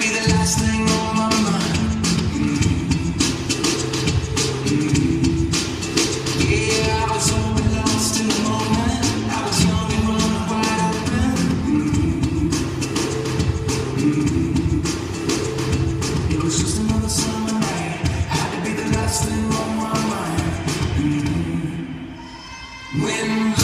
be the last thing on my mind. Yeah, I was so lost in the moment. I was young and running wide open. It was just another summer night. Had to be the last thing on my mind. When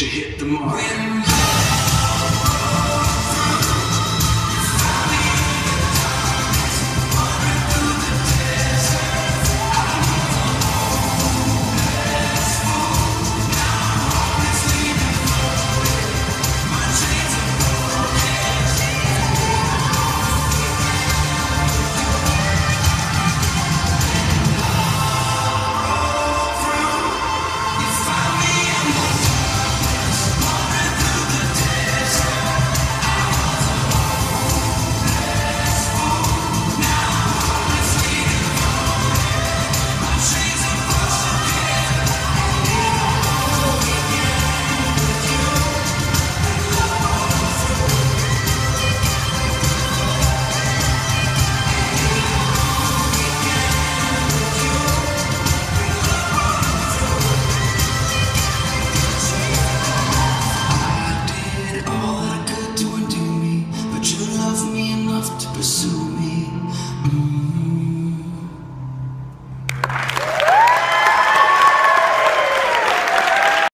you hit the mark.